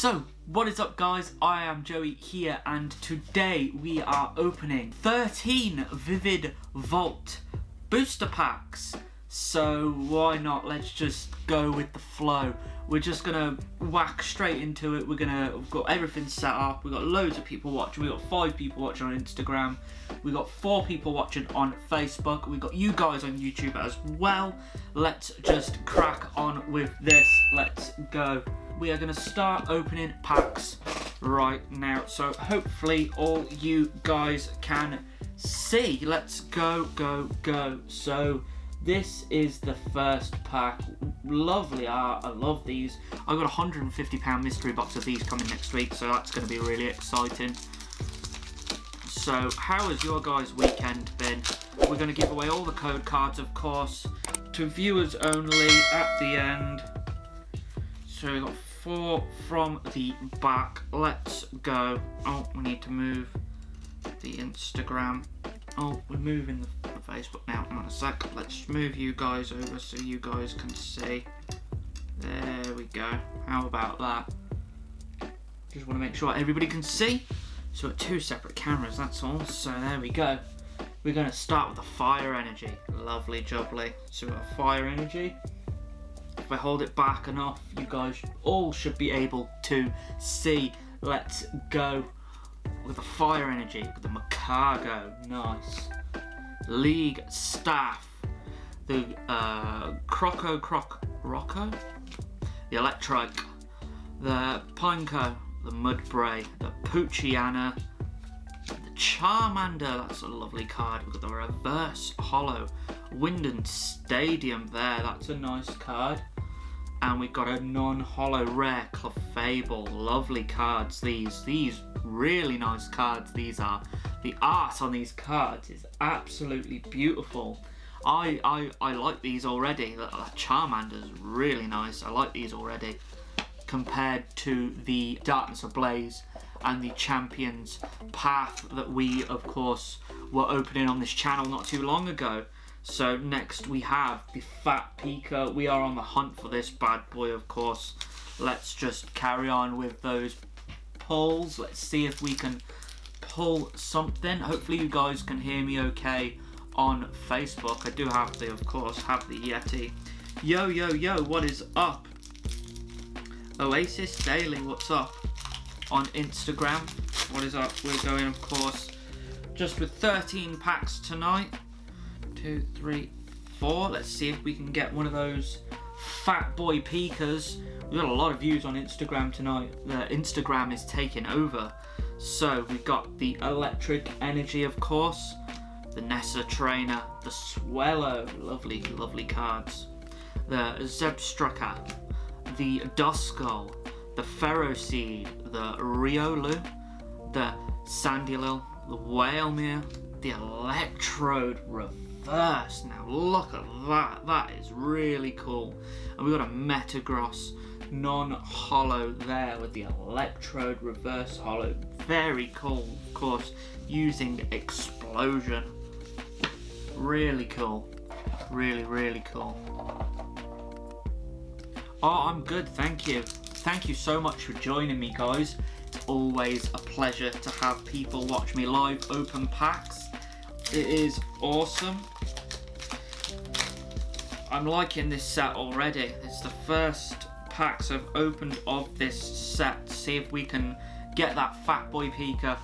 So, what is up guys? I am Joey here and today we are opening 13 Vivid Volt booster packs. So why not, let's just go with the flow. We're just gonna whack straight into it. We're gonna, we've got everything set up. We've got loads of people watching. We've got five people watching on Instagram. We've got four people watching on Facebook. We've got you guys on YouTube as well. Let's just crack on with this. Let's go we are going to start opening packs right now. So hopefully all you guys can see. Let's go, go, go. So this is the first pack. Lovely art. I love these. I've got a £150 mystery box of these coming next week, so that's going to be really exciting. So, how has your guys' weekend been? We're going to give away all the code cards, of course, to viewers only at the end. So, we've got four from the back. Let's go. Oh, we need to move the Instagram. Oh, we're moving the, the Facebook now. Hang on a sec. Let's move you guys over so you guys can see. There we go. How about that? Just want to make sure everybody can see. So two separate cameras, that's all. So there we go. We're going to start with the fire energy. Lovely jubbly. So got fire energy. If I hold it back enough, you guys all should be able to see. Let's go with the fire energy, with the Magcargo, nice. League staff, the uh, Croco Croc, Rocco? The Electrike, the Pineco, the Mudbray, the Poochyena, the Charmander, that's a lovely card. We've got the Reverse Holo, Wyndon Stadium there, that's a nice card and we've got a non-holo rare Clefable. Lovely cards these. These really nice cards these are. The art on these cards is absolutely beautiful. I I, I like these already. That uh, Charmander is really nice. I like these already compared to the Darkness Ablaze and the Champions Path that we of course were opening on this channel not too long ago. So next we have the Fat Pika. We are on the hunt for this bad boy, of course. Let's just carry on with those pulls. Let's see if we can pull something. Hopefully you guys can hear me okay on Facebook. I do have the, of course, have the Yeti. Yo, yo, yo, what is up? Oasis Daily, what's up? On Instagram, what is up? We're going, of course, just with 13 packs tonight two, three, four. Let's see if we can get one of those fat boy peekers. We've got a lot of views on Instagram tonight. The Instagram is taking over. So we've got the Electric Energy, of course, the Nessa Trainer, the Swellow, lovely, lovely cards, the Zebstrika, the Duskull, the Ferroseed, the Riolu, the Sandylil, the Wailmer, the Electrode Reverse now. Look at that. That is really cool. And we've got a Metagross non-holo there with the electrode reverse holo. Very cool, of course, using explosion. Really cool. Really, really cool. Oh, I'm good, thank you. Thank you so much for joining me, guys. It's always a pleasure to have people watch me live open packs. It is awesome. I'm liking this set already. It's the first packs I've opened of this set. See if we can get that Fat Boy Pika.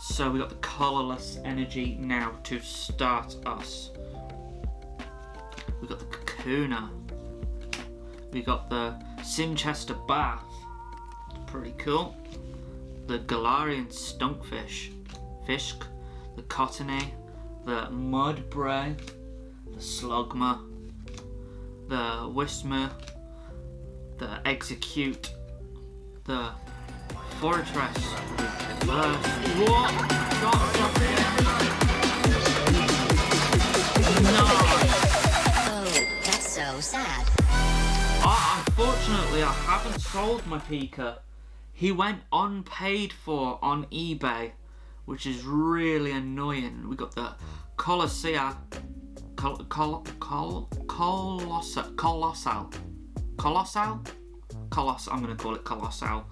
So we got the colourless energy now to start us. We got the Kakuna. We got the Cinchester Bath. Pretty cool. The Galarian Stunkfish. Fisk. The Cottonee the Mudbray, the Slugma, the Whismur, the Exeggcute, the Fortress, What? No! Oh, that's so sad. Uh, unfortunately, I haven't sold my Pika. He went unpaid for on eBay which is really annoying. We got the Colossia, Col, Col, Col, Colossal, Colossal, Colossal, Coloss. I'm gonna call it Coalossal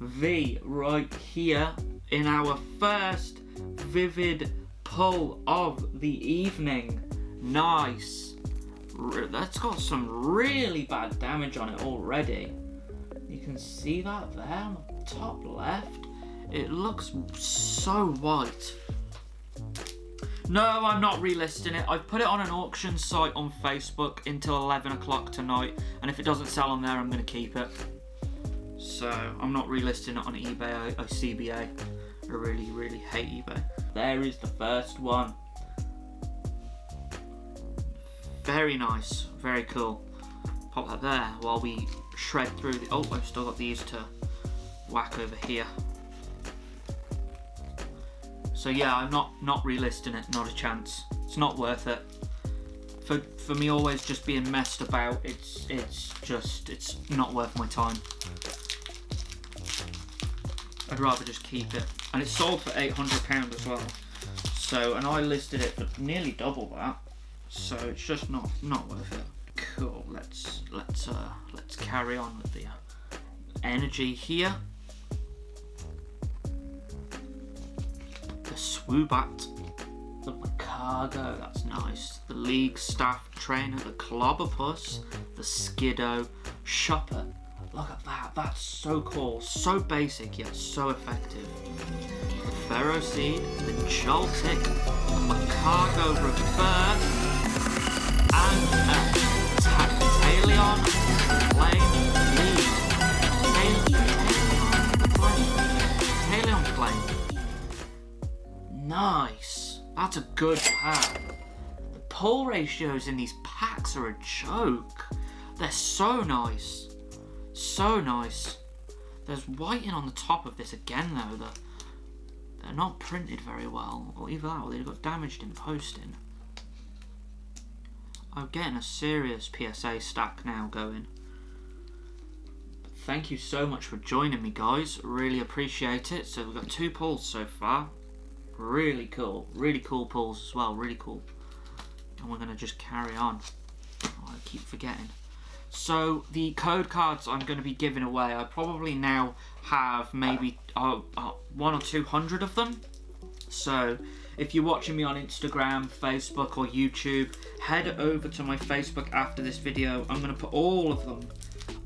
V right here in our first vivid pull of the evening. Nice. That's got some really bad damage on it already. You can see that there on the top left. It looks so white. No, I'm not relisting it. I've put it on an auction site on Facebook until 11 o'clock tonight, and if it doesn't sell on there, I'm going to keep it. So, I'm not relisting it on eBay or, CBA. I really, really hate eBay. There is the first one. Very nice, very cool. Pop that there while we shred through the. Oh, I've still got these to whack over here. So yeah, I'm not not relisting it. Not a chance. It's not worth it. For for me, always just being messed about. It's it's just it's not worth my time. I'd rather just keep it. And it's sold for eight hundred pound as well. So and I listed it for nearly double that. So it's just not not worth it. Cool. Let's let's uh let's carry on with the energy here. Swoobat, the Cargo, that's nice. The League Staff Trainer, the Clobbopus, the Skiddo, Shopper. Look at that, that's so cool. So basic yet so effective. The Ferroseed, the Joltik, the Magcargo Reverse, and a Tactalion Flame Nice. That's a good pack. The pull ratios in these packs are a joke. They're so nice. So nice. There's whiting on the top of this again though. The, they're not printed very well. Or either that or they got damaged in posting. I'm getting a serious PSA stack now going. Thank you so much for joining me guys. Really appreciate it. So we've got two pulls so far. Really cool. Really cool pulls as well. Really cool. And we're going to just carry on. Oh, I keep forgetting. So the code cards I'm going to be giving away, I probably now have maybe uh, uh, one or two hundred of them. So if you're watching me on Instagram, Facebook or YouTube, head over to my Facebook after this video. I'm going to put all of them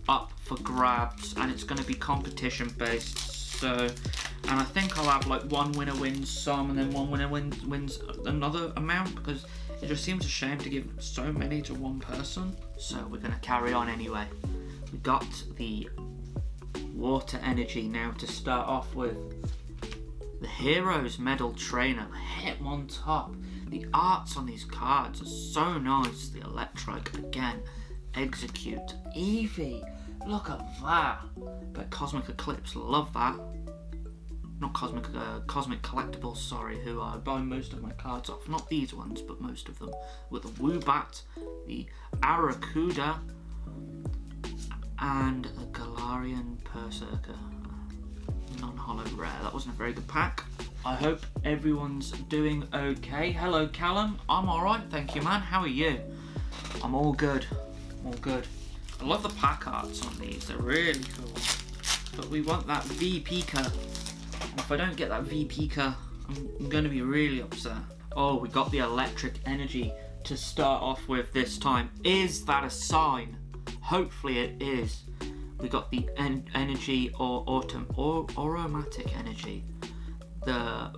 up for grabs and it's going to be competition based. So, and I think I'll have like one winner wins some and then one winner wins, wins another amount because it just seems a shame to give so many to one person. So we're going to carry on anyway. We got the water energy now to start off with. The Heroes Medal Trainer, Hitmon top. The arts on these cards are so nice. The Electric again. Exeggcute. Eevee. Look at that. But Cosmic Eclipse, love that. Not Cosmic, uh, Cosmic Collectibles, sorry, who I buy most of my cards off. Not these ones, but most of them. With the Woobat, the Arrokuda, and a Galarian Perrserker. Non-holo rare. That wasn't a very good pack. I hope everyone's doing okay. Hello, Callum. I'm alright, thank you, man. How are you? I'm all good. All good. I love the pack arts on these. They're really cool. But we want that V Pika. If I don't get that V Pika, I'm, I'm going to be really upset. Oh, we got the electric energy to start off with this time. Is that a sign? Hopefully it is. We got the en- energy or autumn or aromatic energy, the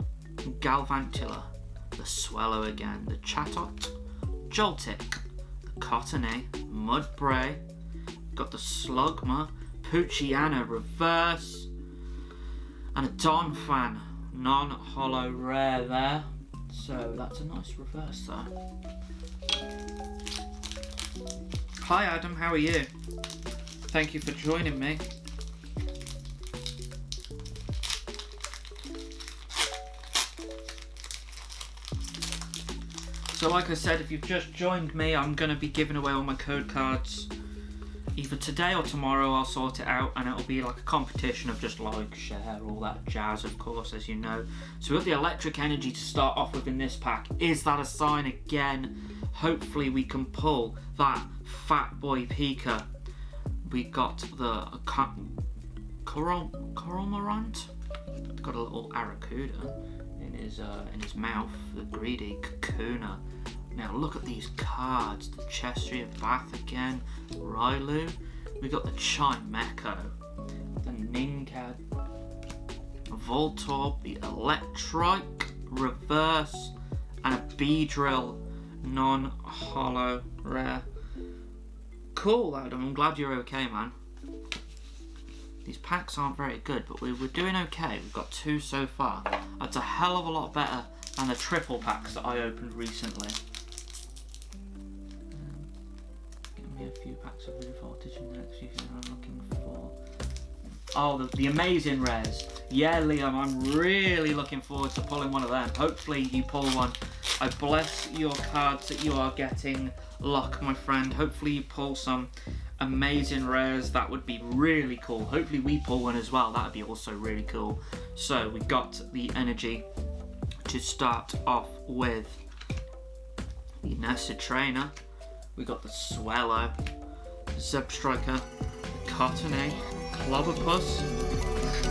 Galvantula, the Swellow again, the Chatot, Joltik, the Cottonee, Mudbray, got the Slugma, Poochyena reverse, and a Donphan, non-holo rare there. So that's a nice reverse there. Hi Adam, how are you? Thank you for joining me. So like I said, if you've just joined me, I'm going to be giving away all my code cards. Either today or tomorrow I'll sort it out and it'll be like a competition of just like, share, all that jazz of course, as you know. So we've got the electric energy to start off with in this pack. Is that a sign again? Hopefully we can pull that Fat Boy Pika we got the ca- coral Cramorant. Got a little Arrokuda in his uh, in his mouth. The greedy kakuna. Now look at these cards. The Cheshire Bath again. Riolu. We got the Chimecho. The Nincad. Voltorb. The Electrike. Reverse. And a Beedrill. Non-holo rare. Cool, Adam. I'm glad you're okay, man. These packs aren't very good, but we're doing okay. We've got two so far. That's a hell of a lot better than the triple packs that I opened recently. A few packs of Blue Voltage in the next few I'm looking for. Oh, the, the amazing rares. Yeah, Liam, I'm really looking forward to pulling one of them. Hopefully you pull one. I bless your cards that you are getting. Luck, my friend. Hopefully you pull some amazing rares. That would be really cool. Hopefully we pull one as well. That would be also really cool. So we got the energy to start off with the Nessa Trainer. We got the Swellow, the Zeb Striker, Cottonee, Clobbopus,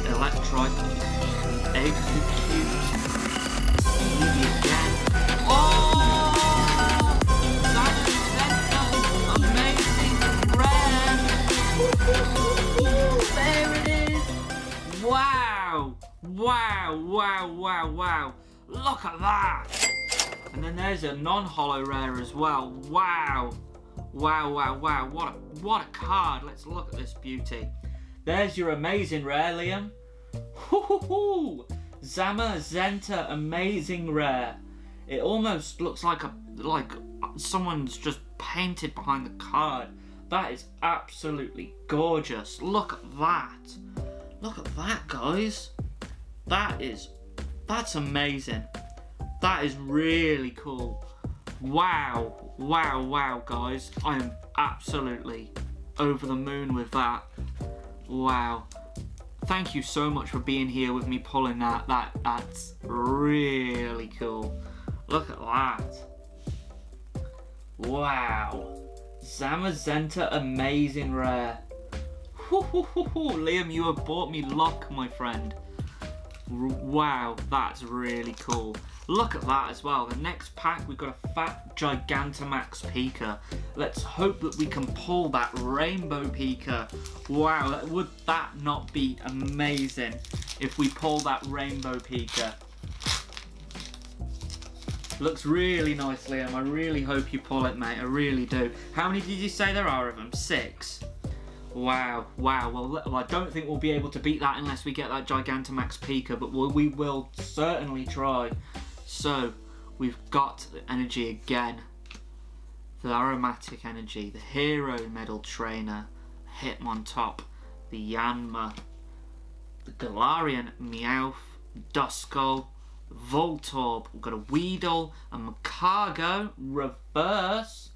Electrike, Exeggcute, Eevee again. Oh! Amazing rare! There it is! Wow! Wow, wow, wow, wow. Look at that! And then there's a non-holo rare as well. Wow. Wow, wow, wow. What a, what a card. Let's look at this beauty. There's your amazing rare, Liam. Hoo-hoo-hoo. Zamazenta amazing rare. It almost looks like a like someone's just painted behind the card. That is absolutely gorgeous. Look at that. Look at that, guys. That is that's amazing. That is really cool. Wow, wow, wow, guys. I am absolutely over the moon with that. Wow. Thank you so much for being here with me pulling that. That that's really cool. Look at that. Wow. Zamazenta amazing rare. Liam, you have bought me luck, my friend. Wow, that's really cool. Look at that as well. The next pack, we've got a fat Gigantamax Pika. Let's hope that we can pull that Rainbow Pika. Wow, would that not be amazing if we pull that Rainbow Pika? Looks really nice, Liam. I really hope you pull it, mate. I really do. How many did you say there are of them? Six? Wow, wow. Well, I don't think we'll be able to beat that unless we get that Gigantamax Pika, but we will certainly try. So, we've got the energy again. The aromatic energy, the hero medal trainer, Hitmontop, the Yanma, the Galarian Meowth, Duskull, Voltorb, we've got a Weedle, a Magcargo, reverse,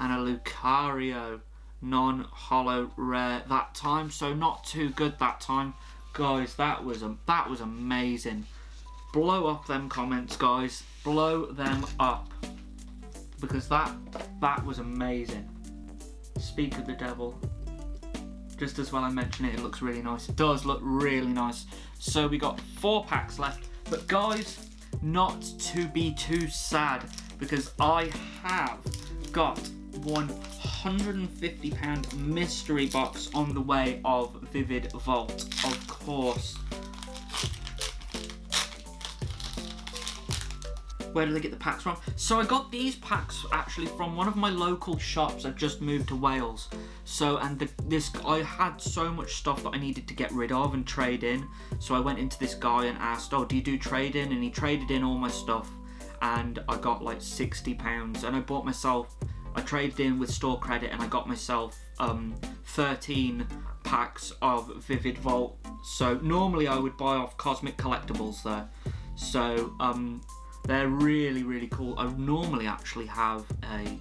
and a Lucario. Non-holo rare that time so not too good that time. Guys that was a, that was amazing blow up them comments guys. Blow them up. Because that that was amazing. Speak of the devil. Just as well I mention it it looks really nice. It does look really nice. So we got four packs left. But guys not to be too sad because I have got £150 mystery box on the way of Vivid Volt, of course. Where do they get the packs from? So I got these packs actually from one of my local shops. I've just moved to Wales. So, and the, this, I had so much stuff that I needed to get rid of and trade in. So I went into this guy and asked, oh, do you do trade in? And he traded in all my stuff. And I got like £60 and I bought myself I traded in with store credit and I got myself um, 13 packs of Vivid Volt. So normally I would buy off Cosmic Collectibles there. So um, they're really, really cool. I normally actually have a,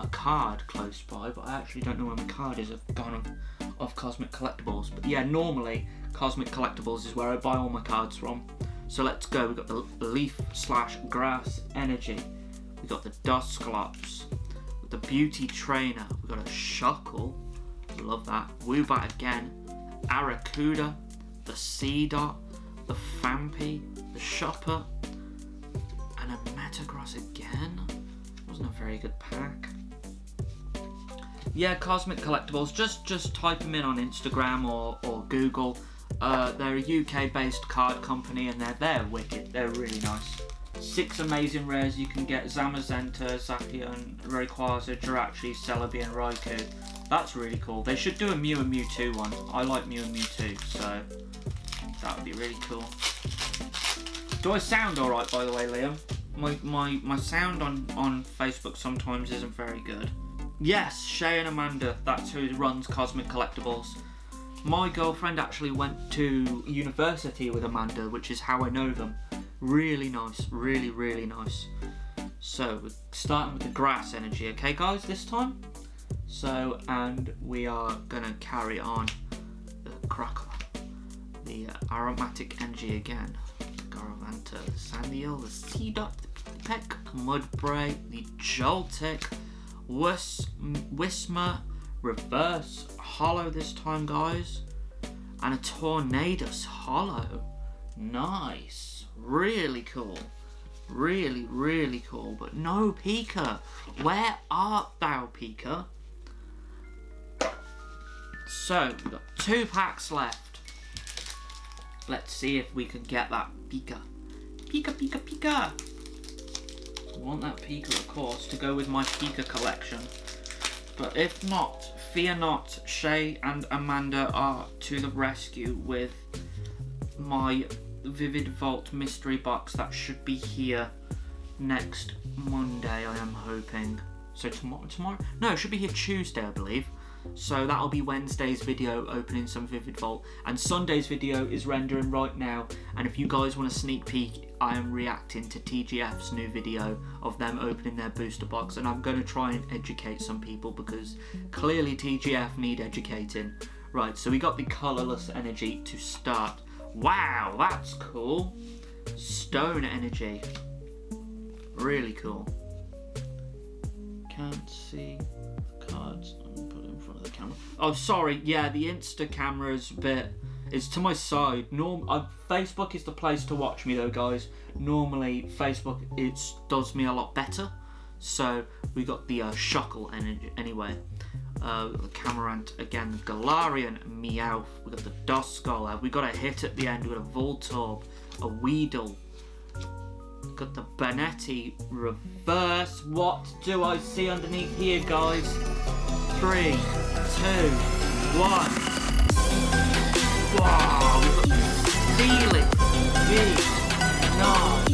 a card close by, but I actually don't know where my card is. I've gone off Cosmic Collectibles. But yeah, normally Cosmic Collectibles is where I buy all my cards from. So let's go. We've got the Leaf slash Grass Energy. We've got the Dusclops the Beauty Trainer. We've got a Shuckle. Love that. Woobat again. Arrokuda. The Seedot. The Phanpy. The Shopper. And a Metagross again. Wasn't a very good pack. Yeah, Cosmic Collectibles. Just just type them in on Instagram or, or Google. Uh, they're a UK-based card company and they're they're wicked. They're really nice. Six amazing rares you can get Zamazenta, Zacian, Rayquaza, Jirachi, Celebi and Raikou. That's really cool. They should do a Mew and Mewtwo one. I like Mew and Mewtwo, so that would be really cool. Do I sound alright by the way, Liam? My, my, my sound on, on Facebook sometimes isn't very good. Yes, Shay and Amanda, that's who runs Cosmic Collectibles. My girlfriend actually went to university with Amanda, which is how I know them. Really nice, really, really nice. So, we're starting with the grass energy, okay, guys, this time? So, and we are gonna carry on the crackle, the aromatic energy again. Galvantula, the Sandiel, the the Peck, Mudbray, the Joltik, Whis- Whismur, Reverse, Holo this time, guys, and a Tornadus Holo. Nice, really cool. Really, really cool, but no Pika. Where art thou, Pika? So, we've got two packs left. Let's see if we can get that Pika. Pika, Pika, Pika! Want that Pika, of course, to go with my Pika collection. But if not, fear not, Shay and Amanda are to the rescue with my Vivid Volt mystery box that should be here next Monday, I am hoping. So tomorrow, tomorrow? No, it should be here Tuesday, I believe. So that'll be Wednesday's video opening some Vivid Volt. And Sunday's video is rendering right now. And if you guys want a sneak peek, I am reacting to TGF's new video of them opening their booster box. And I'm going to try and educate some people because clearly TGF need educating. Right, so we got the colourless energy to start. Wow, that's cool. Stone energy. Really cool. Can't see the cards. Camera. Oh, sorry. Yeah, the Insta camera's bit. It's to my side. Norm. Uh, Facebook is the place to watch me though, guys. Normally, Facebook it does me a lot better. So we got the uh, Shuckle anyway. Uh, the Cramorant again, the Galarian, Meowth. We got the Duskull. We got a hit at the end. We got a Voltorb, a Weedle. Got the Benetti reverse. What do I see underneath here, guys? Three, two, one. Wow, Steelix V. Nice.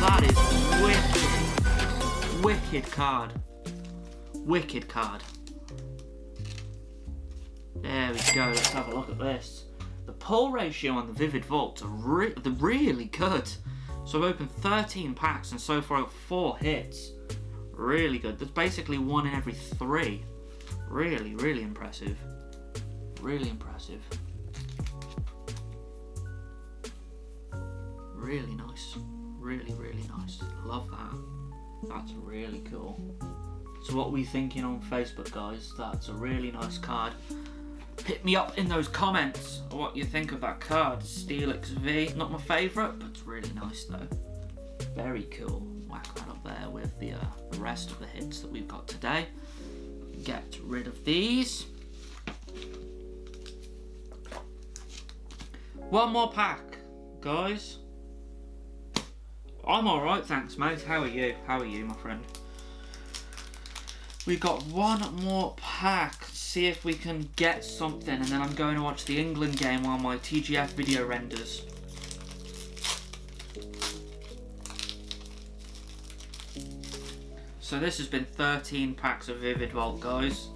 That is wicked. Wicked card. Wicked card. There we go. Let's have a look at this. The pull ratio on the Vivid Volt are re they're really good. So I've opened 13 packs and so far I've got 4 hits. Really good. There's basically one in every 3. Really, really impressive. Really impressive. Really nice. Really, really nice. Love that. That's really cool. So what we thinking on Facebook, guys? That's a really nice card. Hit me up in those comments what you think of that card. Steelix V, not my favourite, but it's really nice though. Very cool. Whack that up there with the, uh, the rest of the hits that we've got today. Get rid of these. One more pack, guys. I'm alright, thanks mate. How are you? How are you, my friend? We've got one more pack. See if we can get something, and then I'm going to watch the England game while my TGF video renders. So this has been 13 packs of Vivid Volt, guys.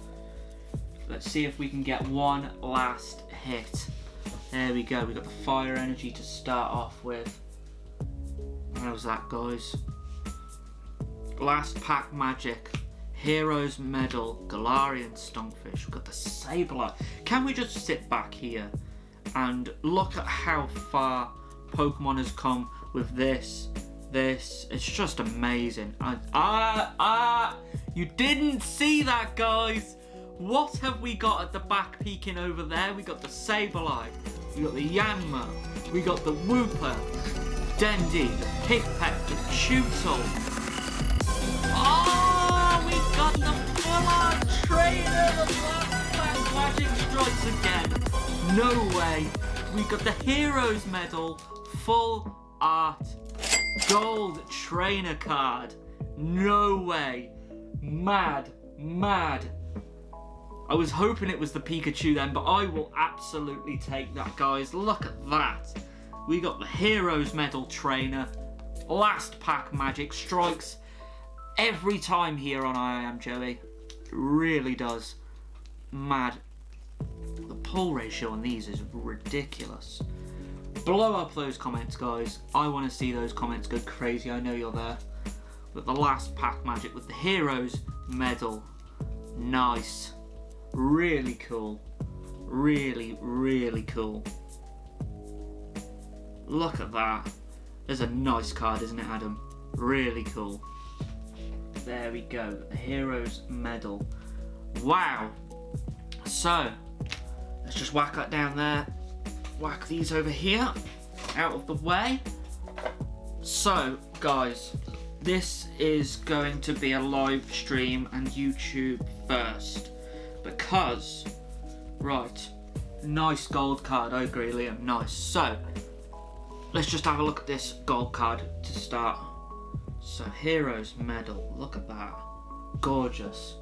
Let's see if we can get one last hit. There we go. We got the fire energy to start off with. How's that, guys? Last pack magic. Heroes Medal, Galarian Stonefish, we've got the Sableye. Can we just sit back here and look at how far Pokemon has come with this, this, it's just amazing. Ah, ah, You didn't see that, guys. What have we got at the back peeking over there? We got the Sableye, we got the Yanma, we got the Wooper, Dendy, the Pigpet, the Chewtle. Oh, we got the full-on trainer, the Black Magic Strikes again. No way. We got the Heroes Medal, full art, gold trainer card. No way. Mad, mad. I was hoping it was the Pikachu then, but I will absolutely take that, guys. Look at that. We got the Heroes Medal Trainer. Last pack magic strikes every time here on I Am Joey. Really does. Mad. The pull ratio on these is ridiculous. Blow up those comments, guys. I want to see those comments go crazy. I know you're there. But the last pack magic with the Heroes Medal. Nice. Really cool. Really, really cool. Look at that. There's a nice card, isn't it, Adam? Really cool. There we go. The Heroes Medal. Wow. So, let's just whack that down there. Whack these over here. Out of the way. So, guys, this is going to be a live stream and YouTube first because, right, nice gold card. I agree, Liam. Nice. So, let's just have a look at this gold card to start. So, Heroes Medal. Look at that. Gorgeous.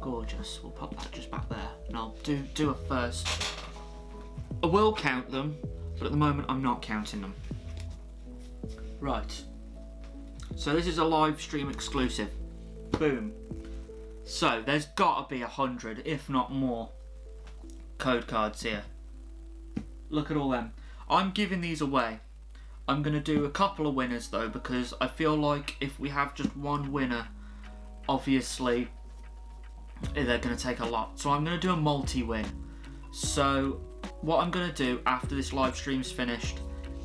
Gorgeous. We'll pop that just back there. And I'll do, do a first. I will count them, but at the moment I'm not counting them. Right. So this is a live stream exclusive. Boom. So there's got to be a hundred, if not more, code cards here. Look at all them. I'm giving these away. I'm going to do a couple of winners though because I feel like if we have just one winner, obviously they're going to take a lot. So I'm going to do a multi-win. So what I'm going to do after this live stream's finished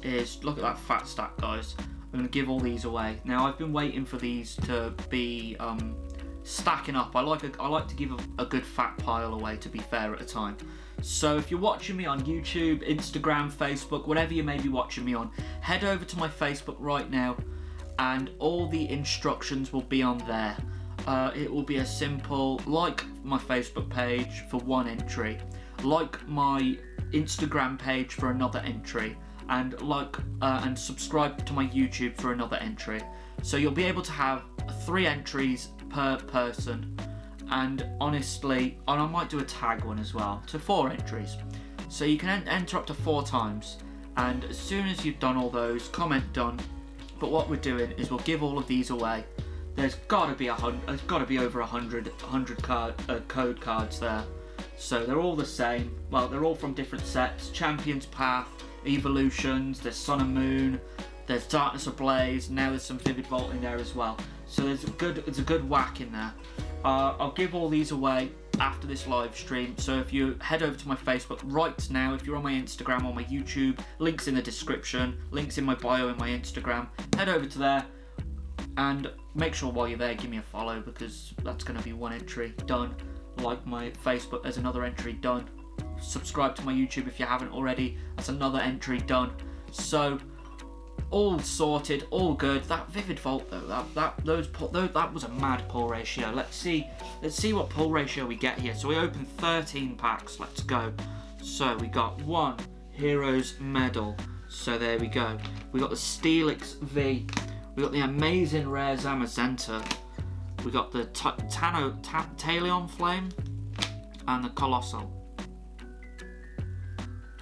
is, look at that fat stack guys. I'm going to give all these away. Now I've been waiting for these to be um, stacking up. I like a, I like to give a, a, good fat pile away to be fair at a time. So if you're watching me on YouTube, Instagram, Facebook, whatever you may be watching me on, head over to my Facebook right now and all the instructions will be on there. Uh, it will be a simple, like my Facebook page for one entry, like my Instagram page for another entry, and like uh, and subscribe to my YouTube for another entry. So you'll be able to have three entries per person, and honestly, and I might do a tag one as well, to four entries. So you can en enter up to four times, and as soon as you've done all those, comment done. But what we're doing is we'll give all of these away. There's got to be a hundred. There's got to be over a hundred, hundred card uh, code cards there. So they're all the same. Well, they're all from different sets. Champions Path, Evolutions, there's Sun and Moon, there's Darkness Ablaze, now there's some Vivid Volt in there as well. So there's a good, there's a good whack in there. Uh, I'll give all these away after this live stream. So if you head over to my Facebook right now, if you're on my Instagram or my YouTube, links in the description, links in my bio in my Instagram, head over to there and make sure while you're there, give me a follow because that's going to be one entry done. Like my Facebook, there's another entry done subscribe to my YouTube if you haven't already. That's another entry done. So all sorted, all good. That Vivid Volt though, that that those, those that was a mad pull ratio. Let's see, let's see what pull ratio we get here. So we opened 13 packs. Let's go. So we got one Heroes Medal. So there we go. We got the Steelix V. We got the amazing rare Zamazenta. We got the Tano Talion Flame and the Coalossal.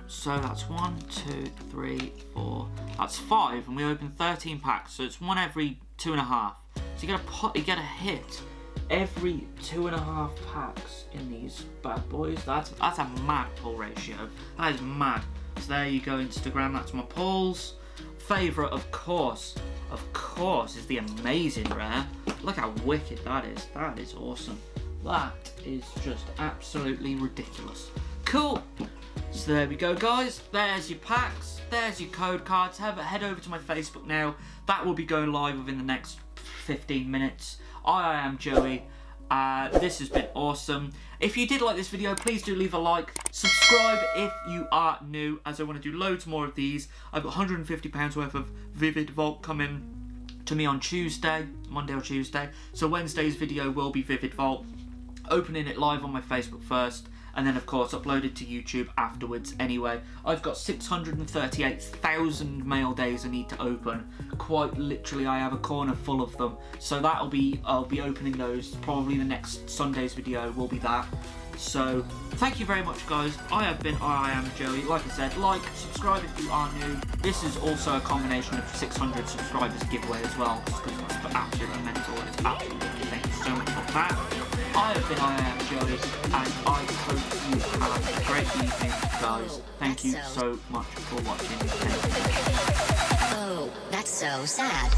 So that's one, two, three, four. That's five, and we open 13 packs. So it's one every two and a half. So you get a pot, you get a hit every two and a half packs in these bad boys. That's that's a mad pull ratio. That is mad. So there you go, Instagram. That's my pulls. Favorite, of course, of course, is the amazing rare. Look how wicked that is. That is awesome. That is just absolutely ridiculous. Cool. So there we go guys, there's your packs, there's your code cards, head over to my Facebook now, that will be going live within the next 15 minutes. I am Joey, Uh, this has been awesome. If you did like this video, please do leave a like. Subscribe if you are new, as I want to do loads more of these. I've got £150 worth of Vivid Volt coming to me on Tuesday, Monday or Tuesday. So Wednesday's video will be Vivid Volt. Opening it live on my Facebook first, and then of course uploaded to YouTube afterwards anyway. I've got 638,000 mail days I need to open. Quite literally I have a corner full of them. So that'll be, I'll be opening those. Probably the next Sunday's video will be that. So thank you very much guys. I have been I am Joey. Like I said, like, subscribe if you are new. This is also a combination of 600 subscribers giveaway as well. Because it's absolutely mental. It's absolutely thank you so much for that. I have been I Am Jonas, and I hope you have a great evening, guys. Thank you so much for watching. Oh, that's so sad.